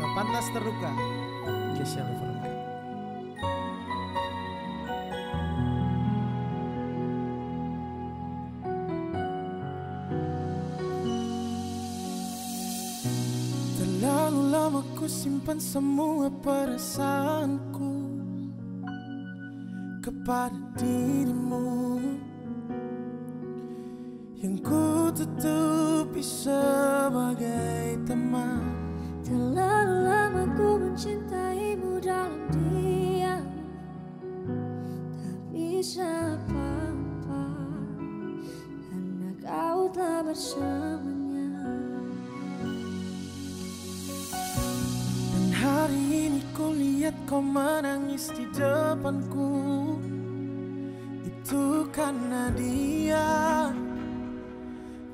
Tak pantas terluka? Kesha Leverman Terlalu lama ku simpan semua perasaanku Kepada dirimu Yang ku tutupi sebagai teman. Terlalu lama ku mencintaimu dalam diam Tak bisa apa-apa. Karena kau telah bersamanya. Dan hari ini ku lihat kau menangis di depanku. Itu karena dia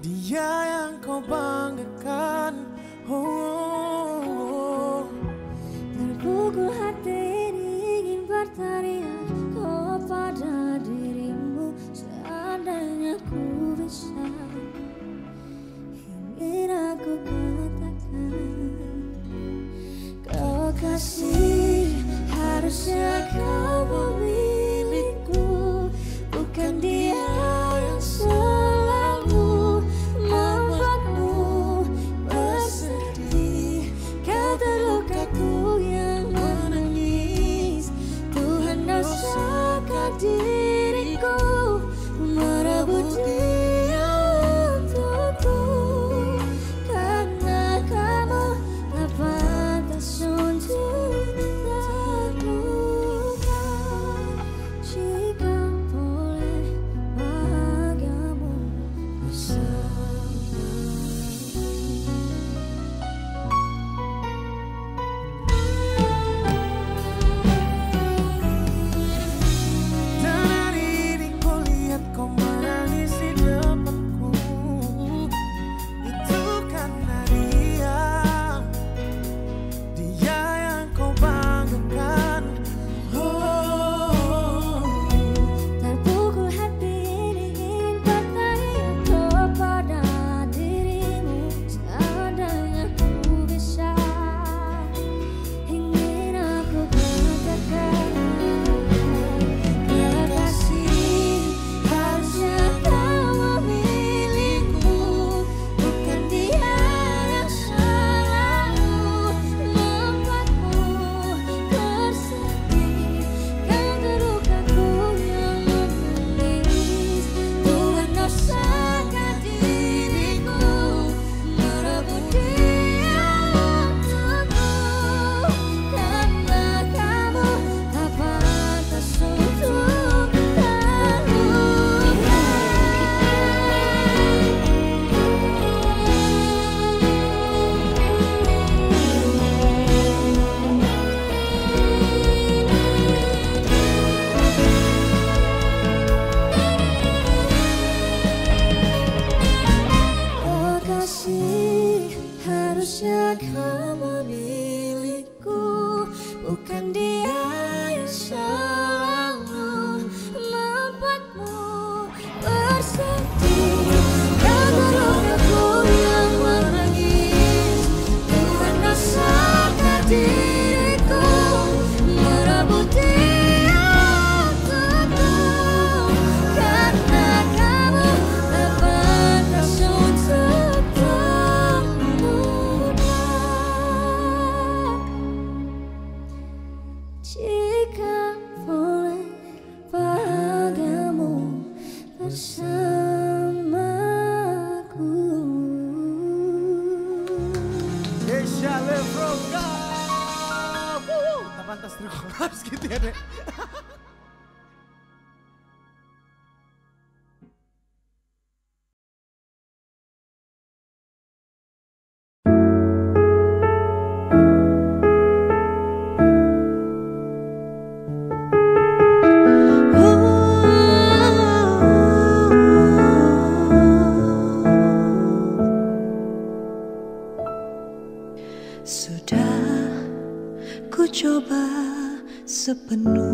Dia yang kau banggakan oh, oh, oh. Terpukul hati ini ingin berteriak kepada dirimu Seandainya ku bisa Ingin aku katakan Kekasih harusnya sepenuh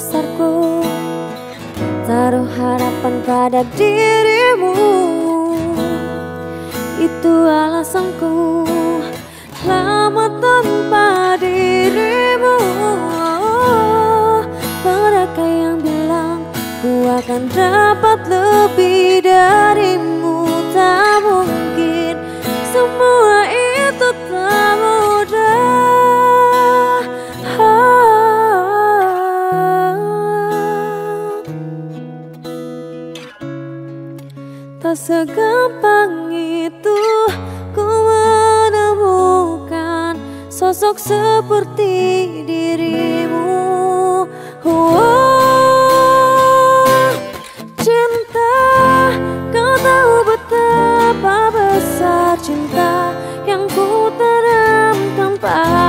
besarku Taruh harapan pada dirimu. Itu alasanku. Lama tanpa dirimu. Mereka yang bilang Ku akan dapat lebih darimu. Segampang itu ku menemukan sosok seperti dirimu oh, Cinta, kau tahu betapa besar cinta yang ku tanam padamu.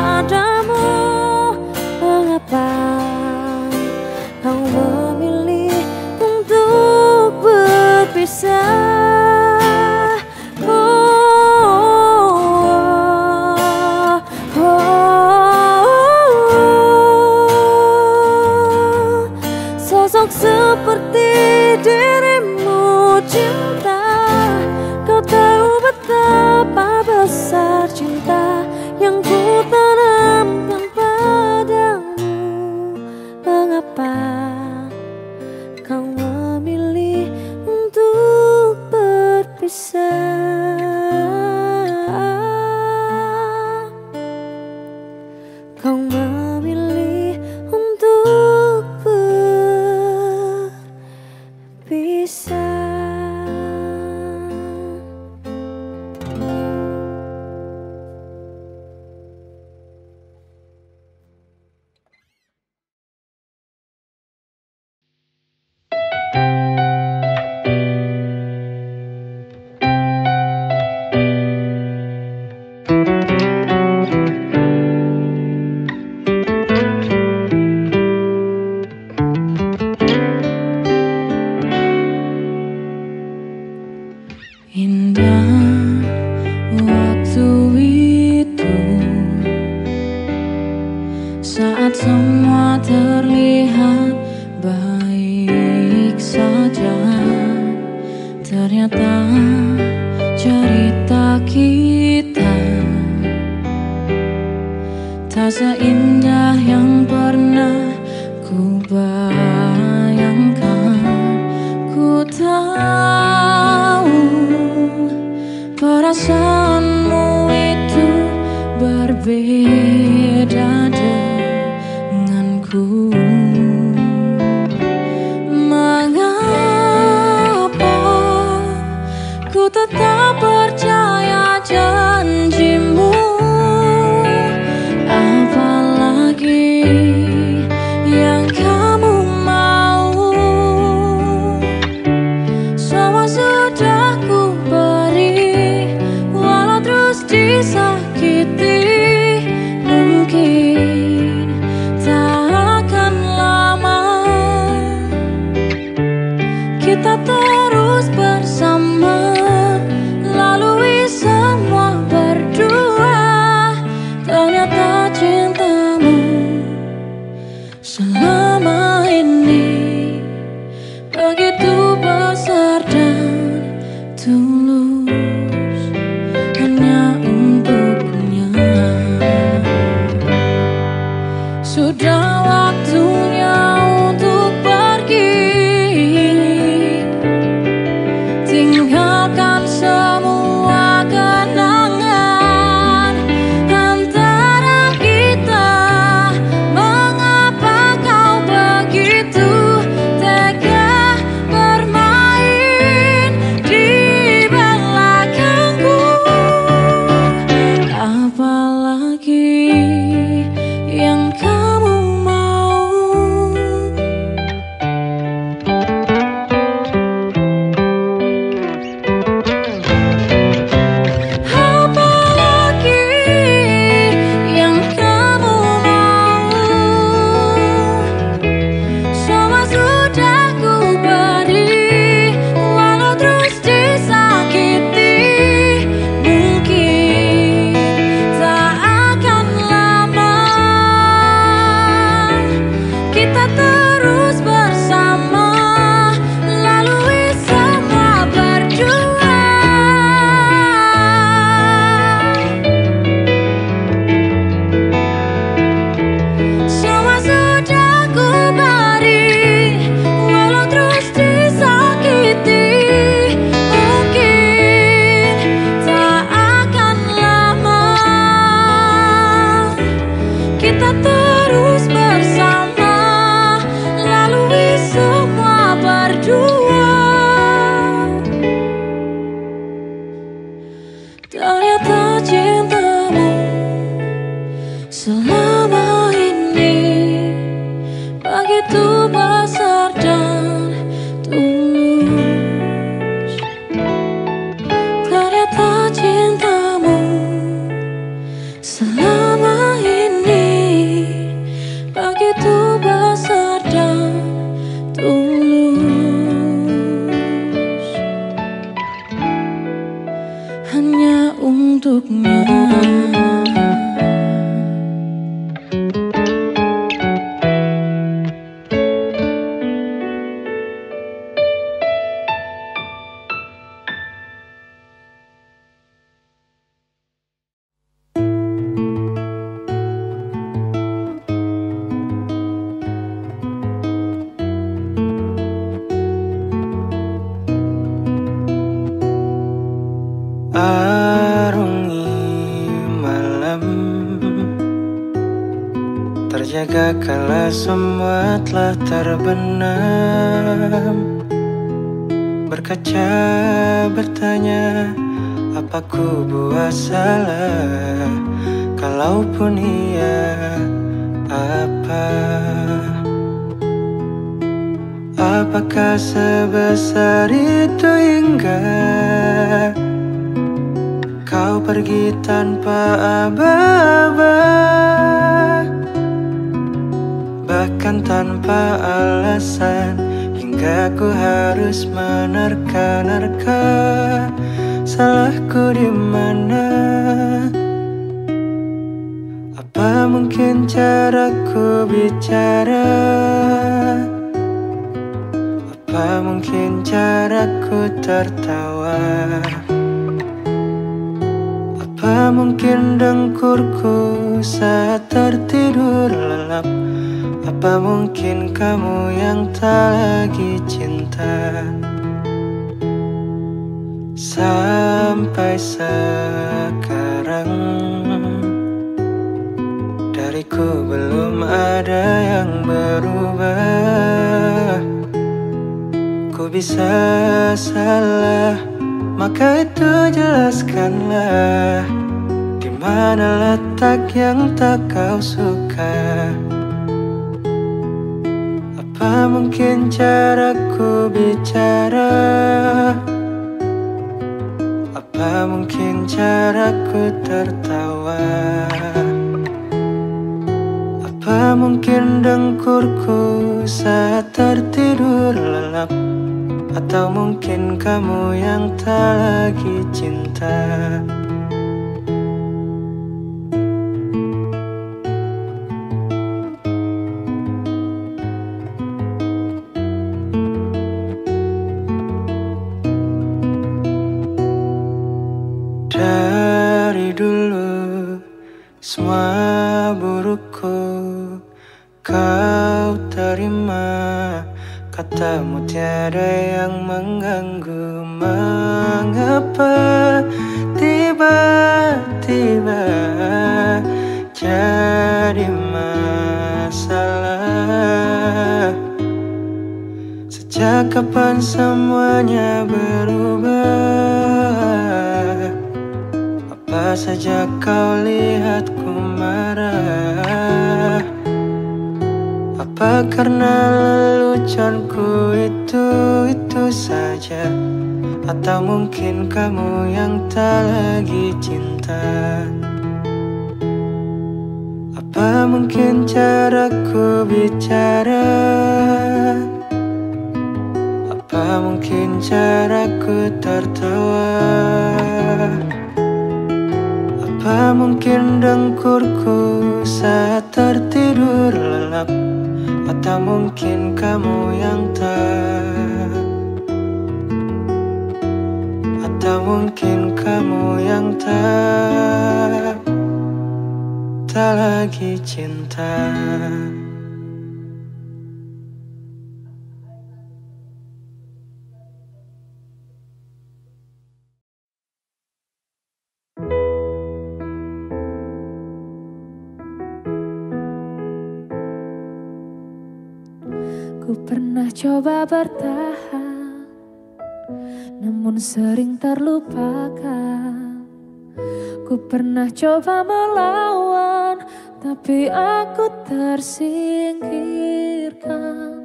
Tapi aku tersingkirkan.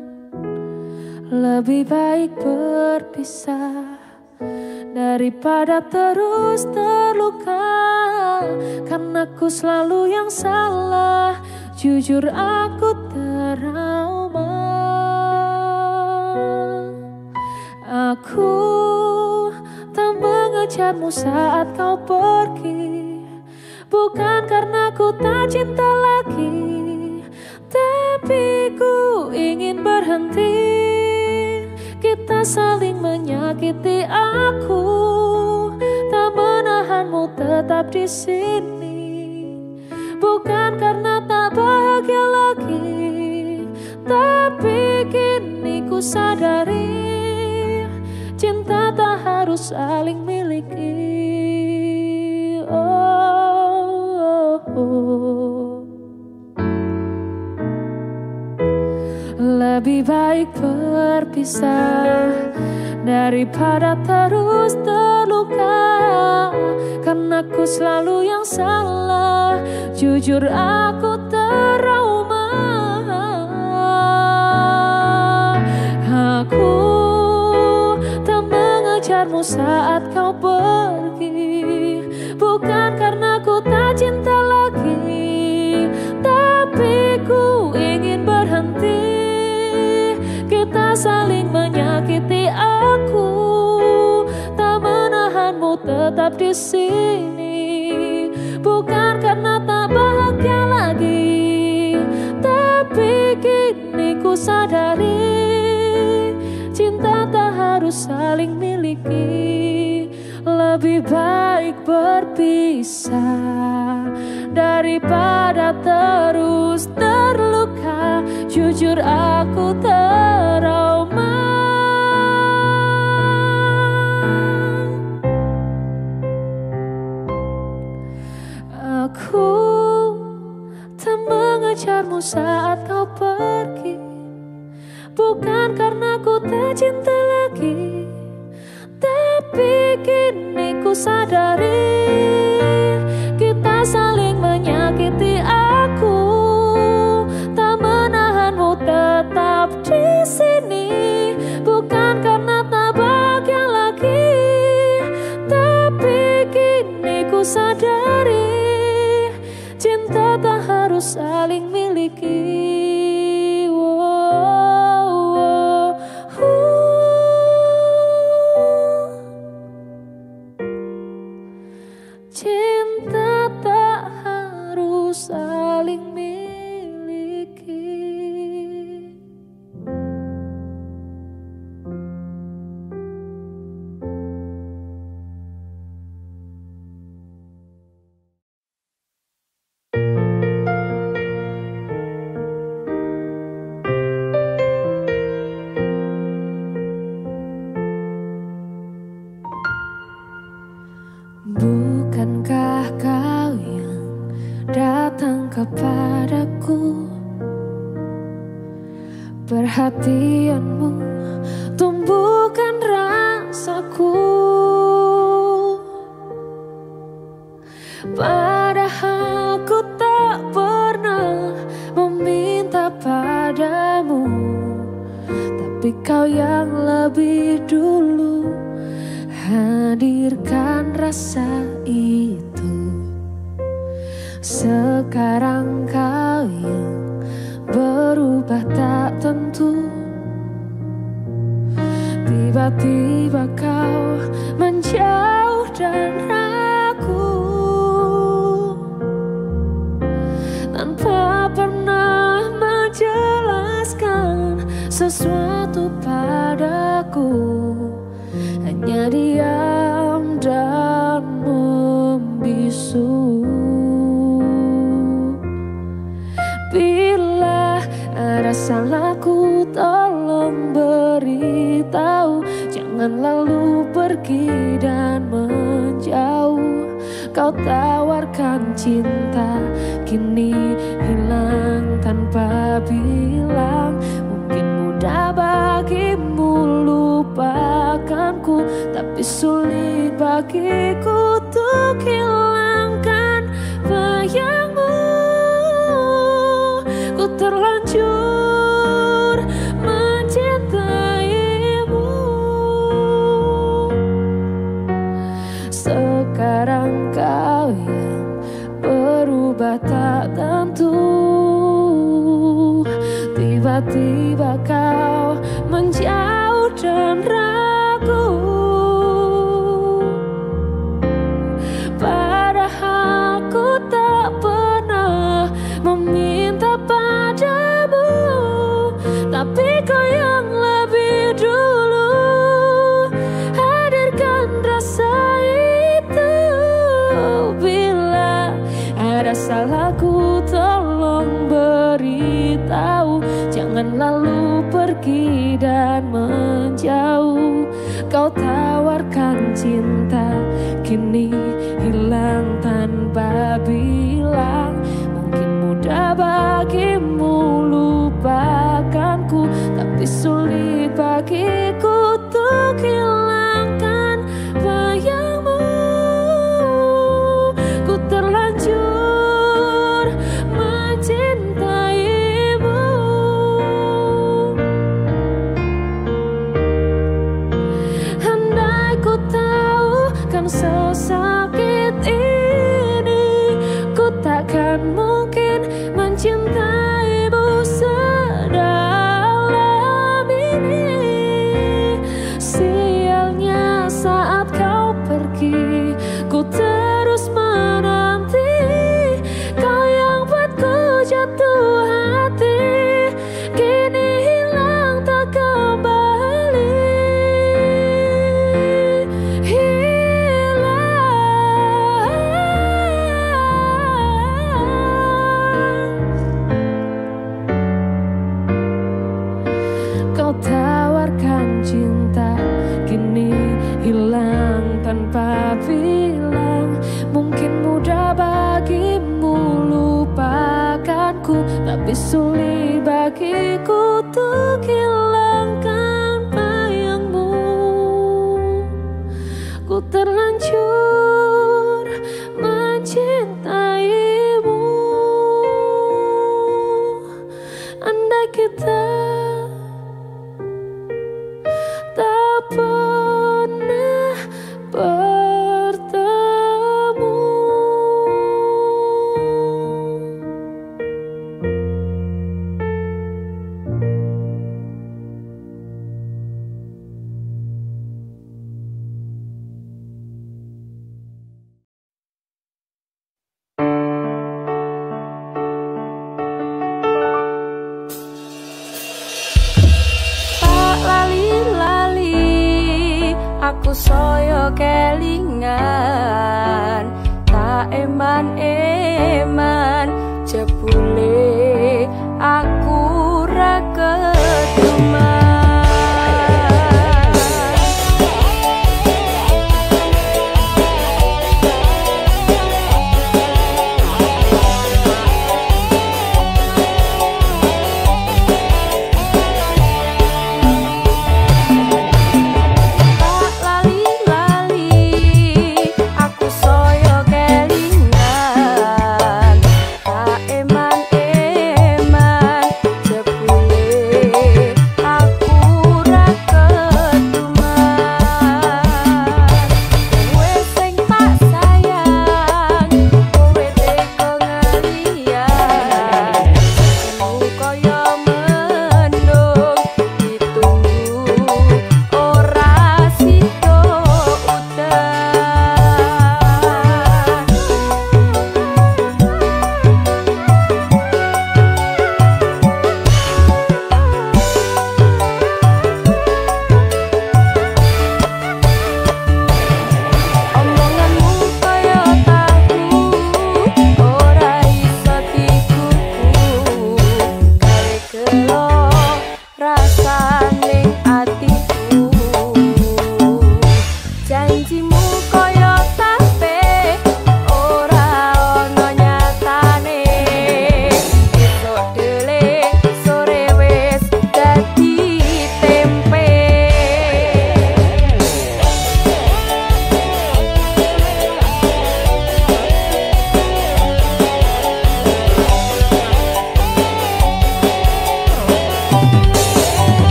Lebih baik berpisah Daripada terus terluka. Karena aku selalu yang salah Jujur aku trauma. Aku tak mengejarmu saat kau pergi. Bukan karena ku tak cinta lagi Tapi ku ingin berhenti. Kita saling menyakiti aku Tak menahanmu tetap di sini. Bukan karena tak bahagia lagi Tapi kini ku sadari Cinta tak harus saling miliki. Lebih baik berpisah Daripada terus terluka. Karena ku selalu yang salah Jujur aku trauma. Aku tak mengejarmu saat kau pergi. Bukan karena ku tak cinta lagi Tapi ku ingin saling menyakiti aku. Tak menahanmu tetap di sini. Bukan karena tak bahagia lagi Tapi kini ku sadari Cinta tak harus saling miliki Lebih baik berpisah Daripada terus terluka. Jujur aku trauma. Aku tak mengejarmu saat kau pergi. Bukan karena ku tak cinta lagi Tapi kini ku sadari Kita saling menyakiti aku. Tak menahanmu tetap di sini. Bukan karena tak bahagia lagi. Tapi kini ku sadari Cinta tak harus saling miliki salahku tolong beritahu Jangan lalu pergi dan menjauh Kau tawarkan cinta Kini hilang tanpa bilang. Mungkin mudah bagimu lupakanku Tapi sulit bagiku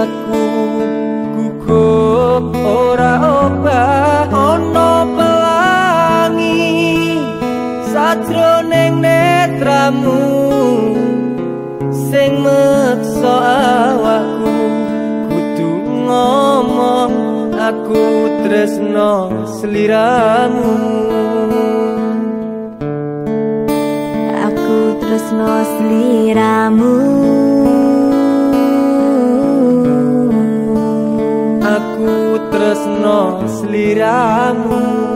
aku gugup ora obah ana pelangi. Sajroning netramu sing meksa awakku kudu ngomong aku tresno sliramu. Aku tresno sliramu. tresno sliramu.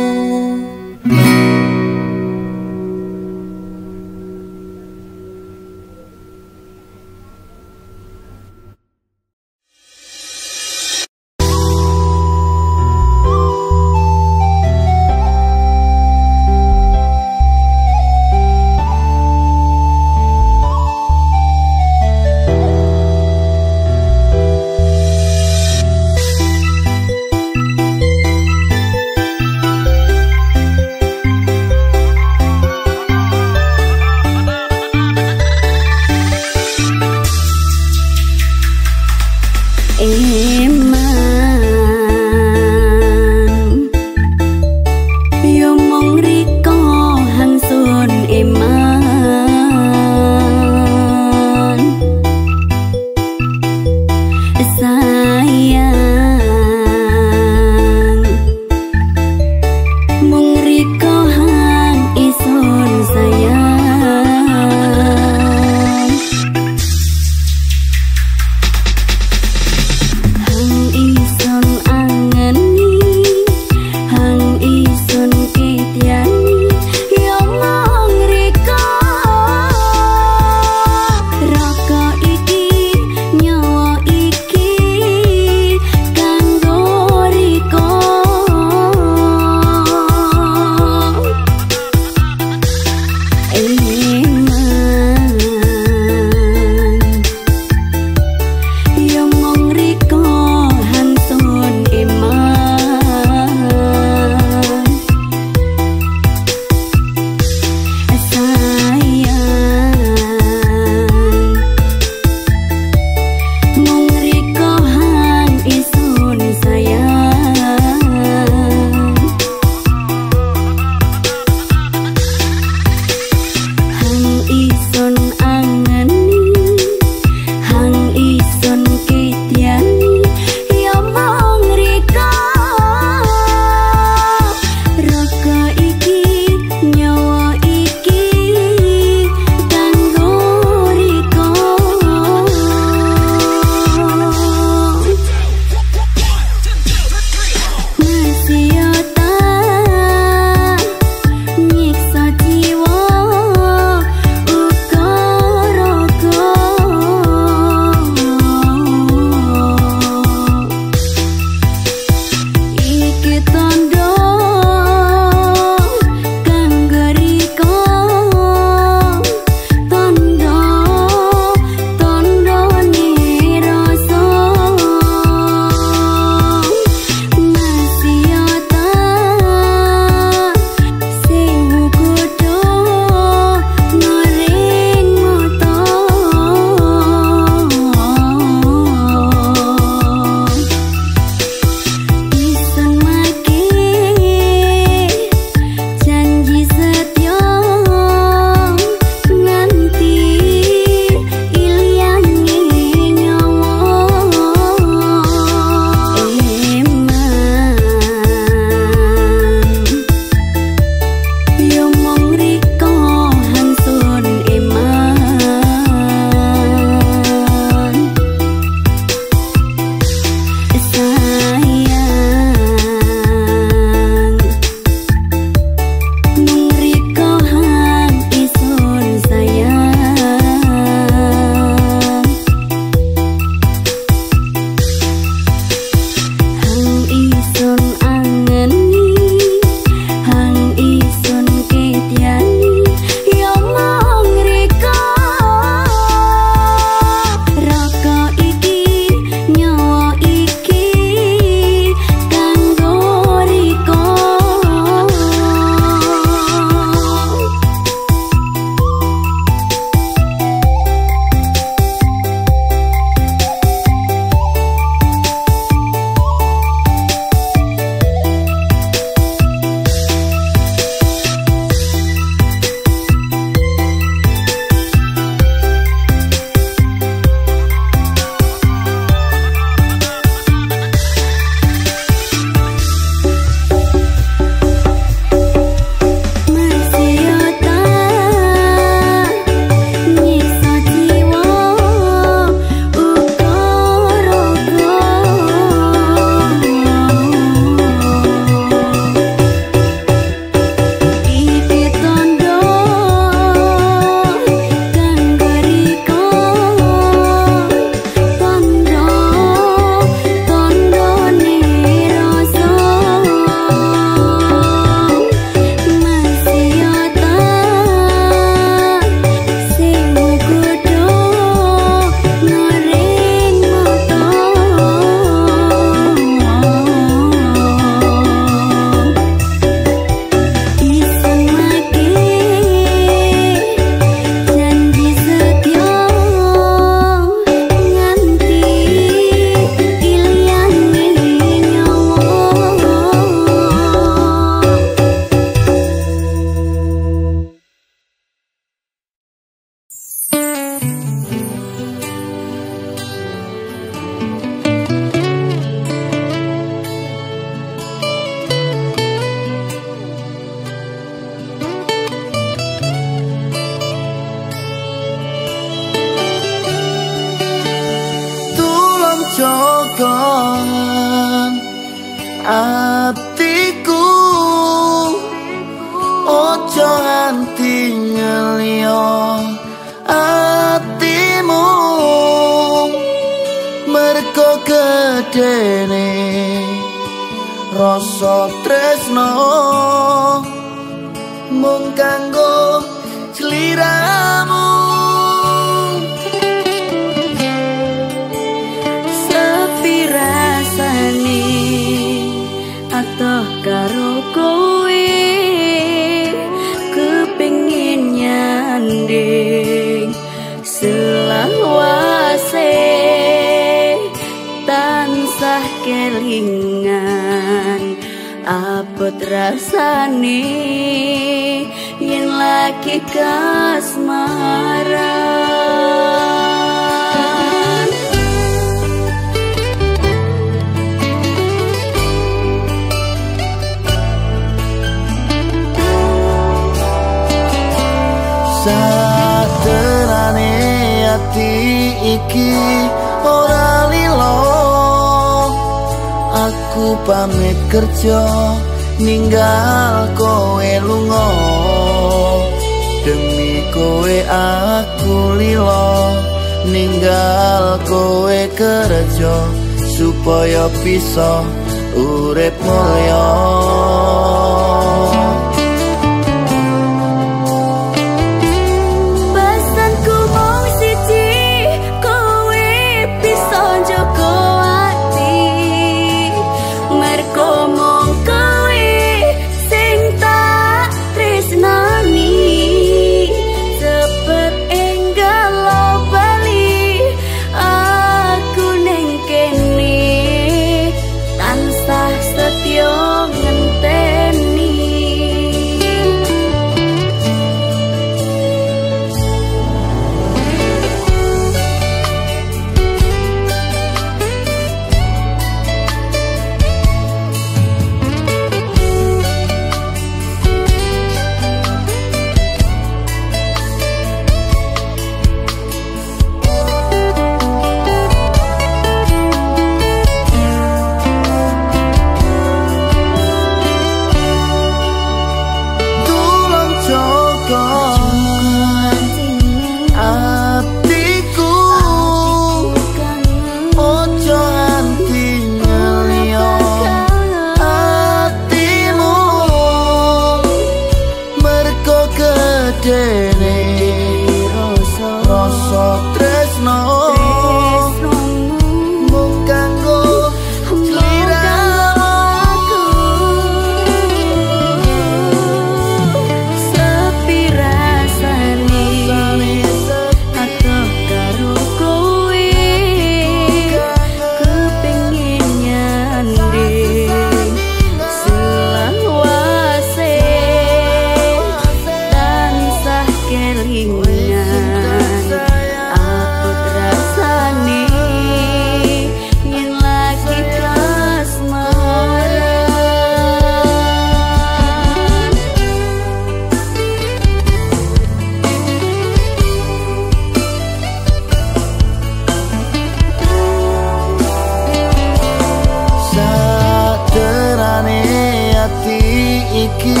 iki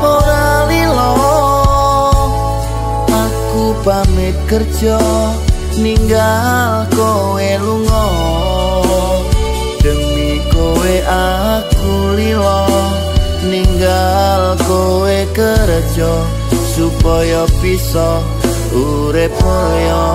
ora lilo. Aku pamit kerja ninggal kowe lunga. Demi kowe aku lilo ninggal kowe kerja supaya bisa urip koyo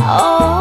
Oh.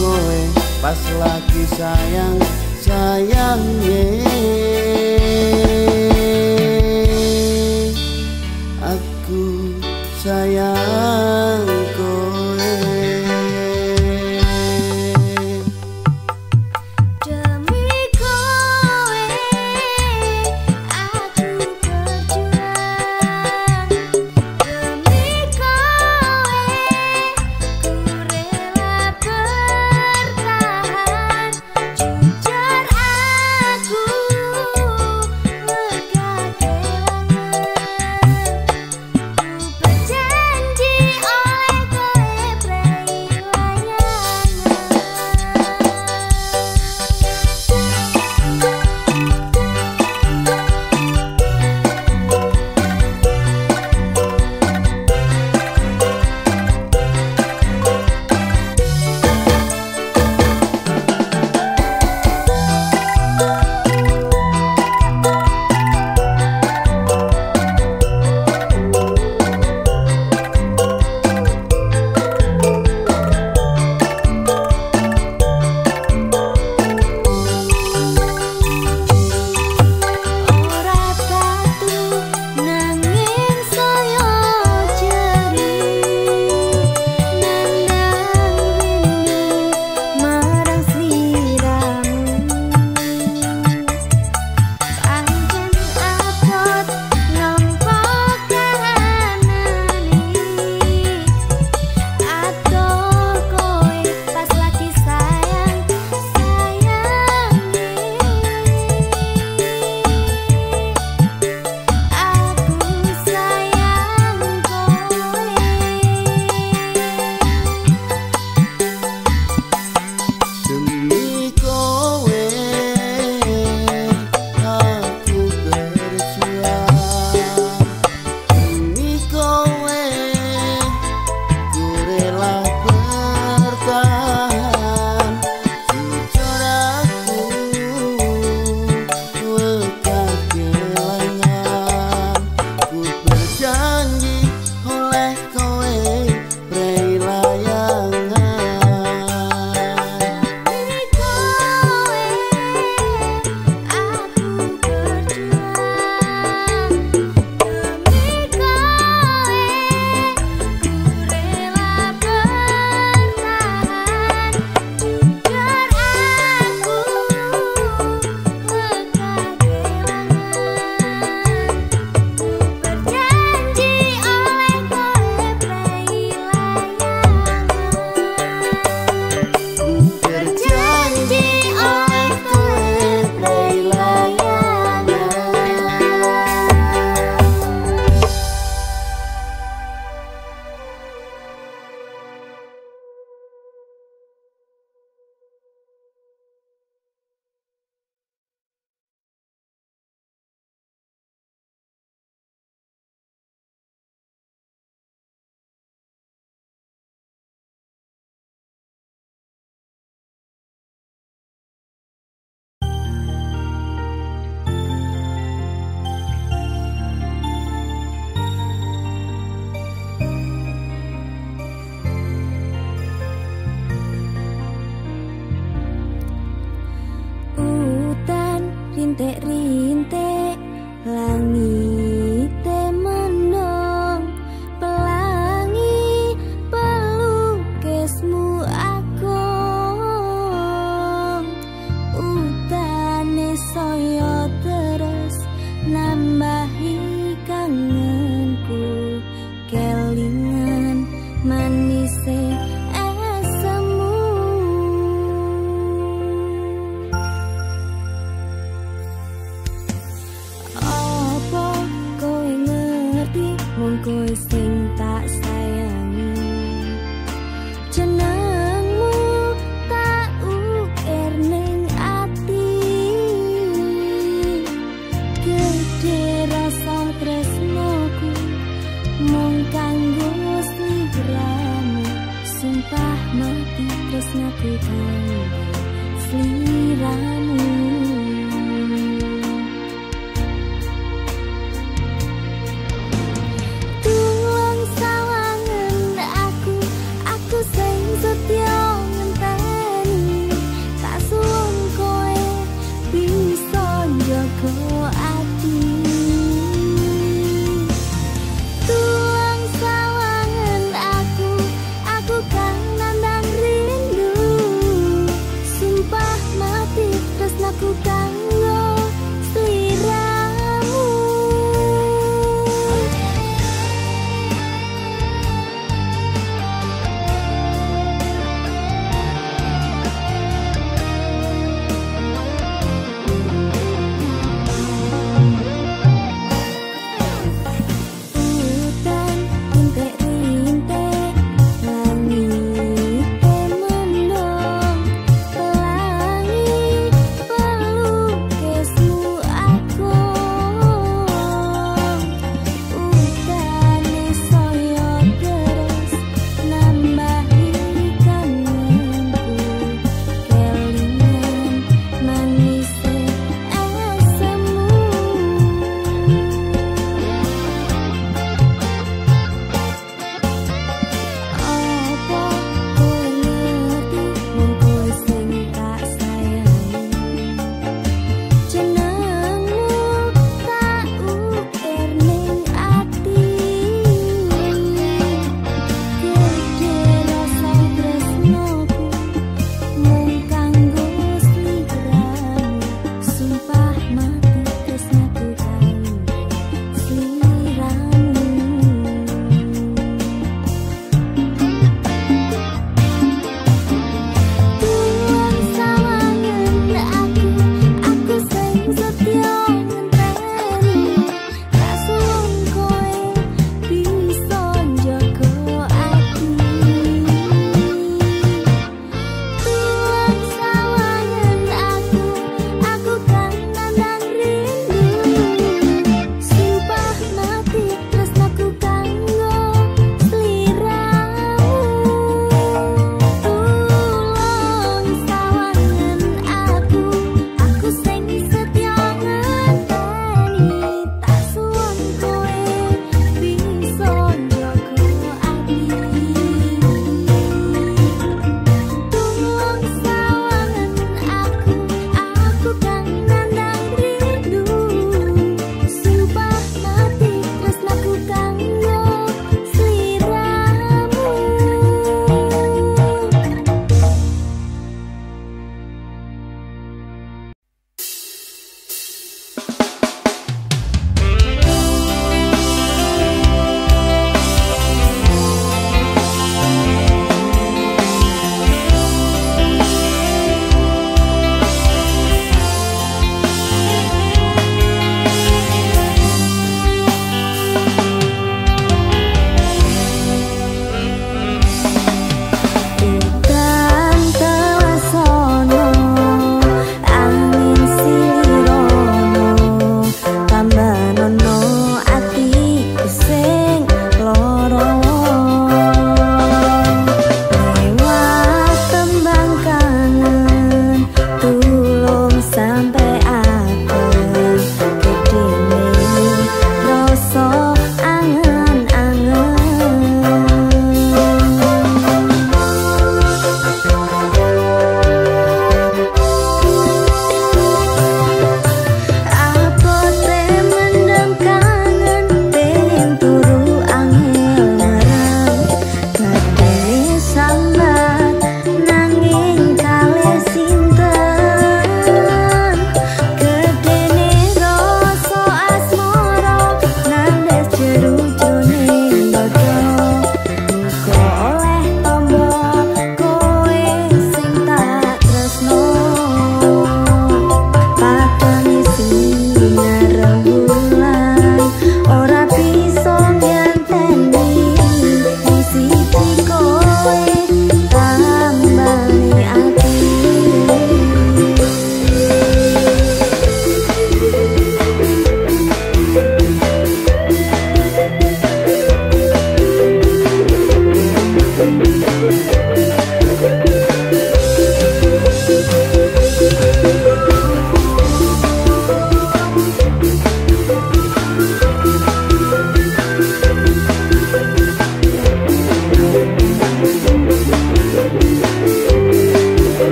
Jujur aku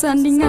aku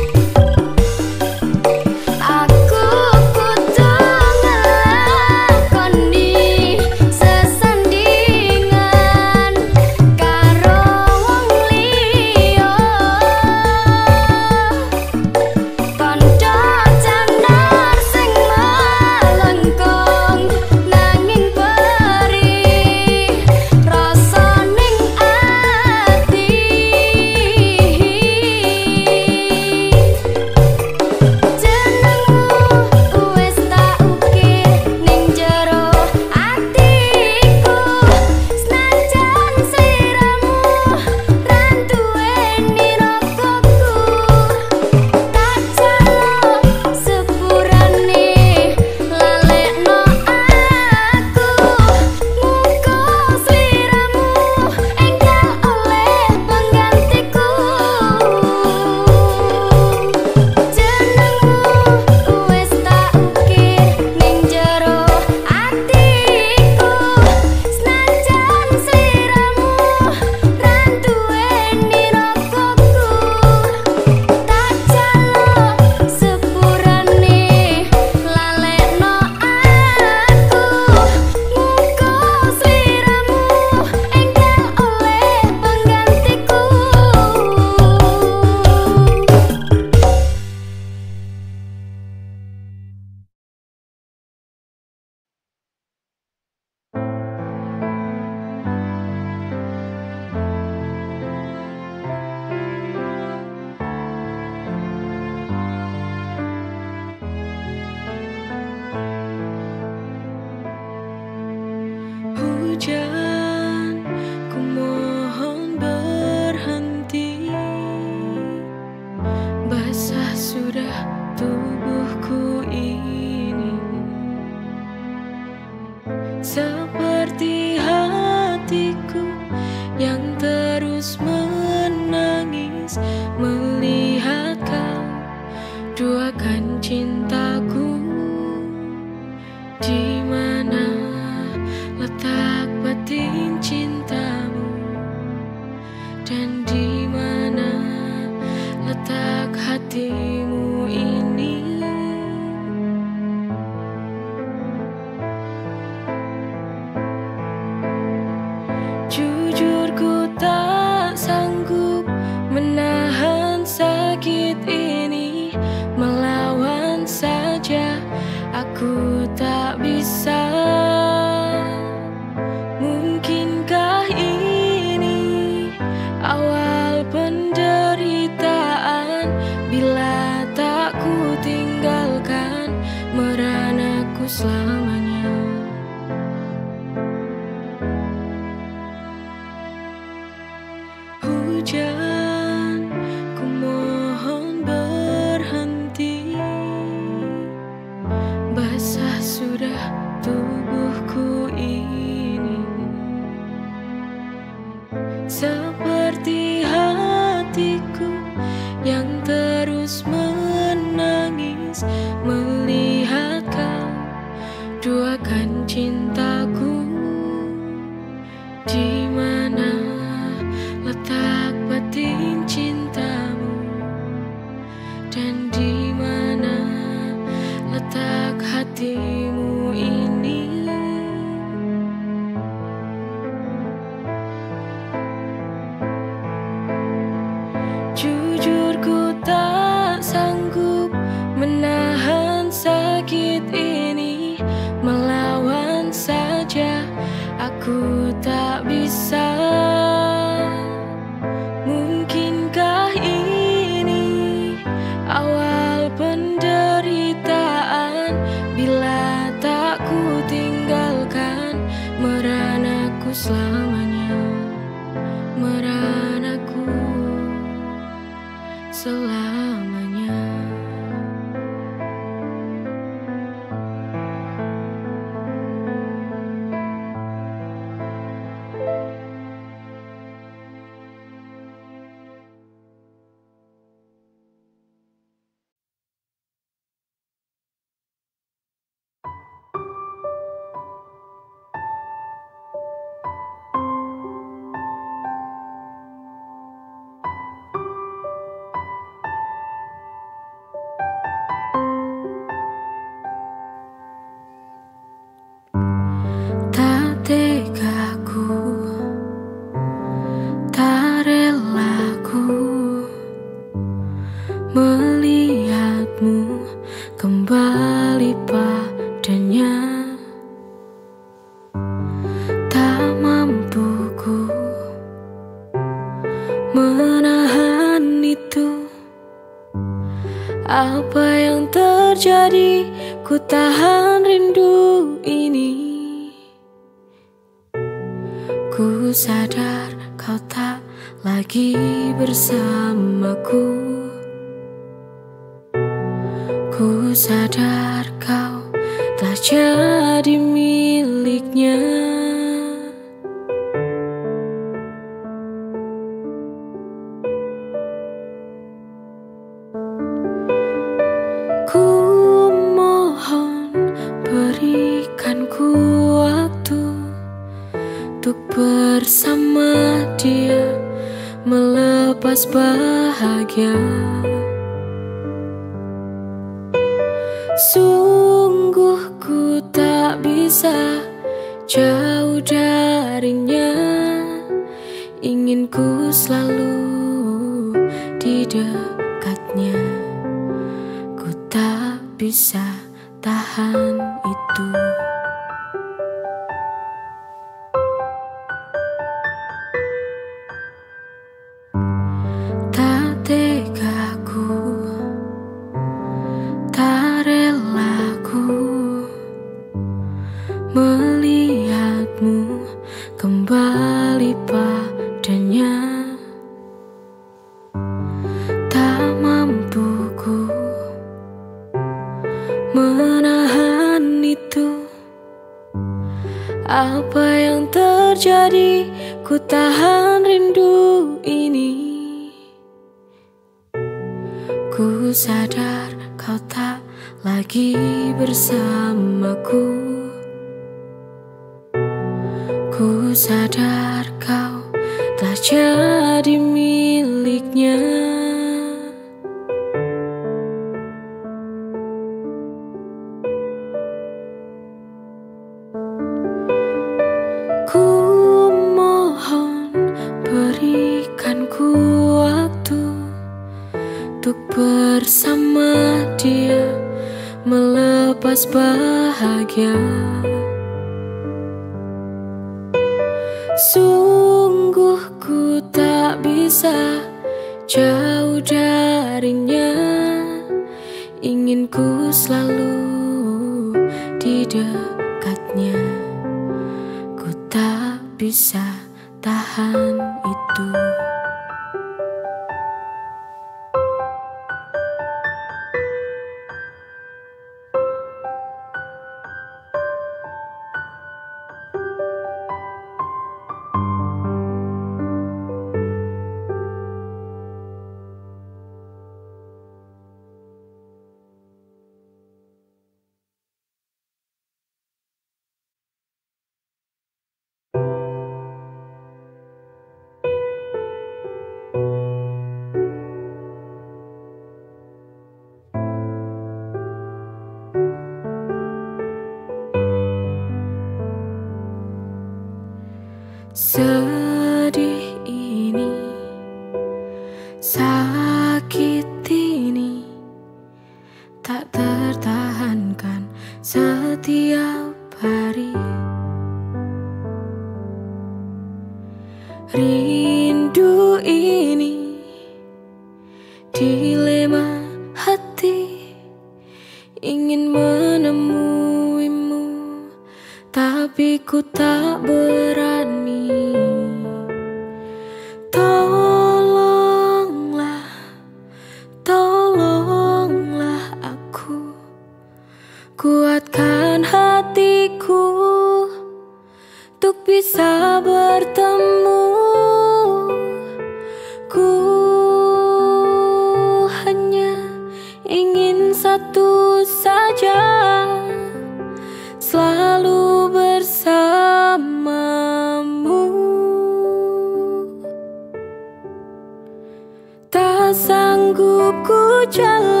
sanggup ku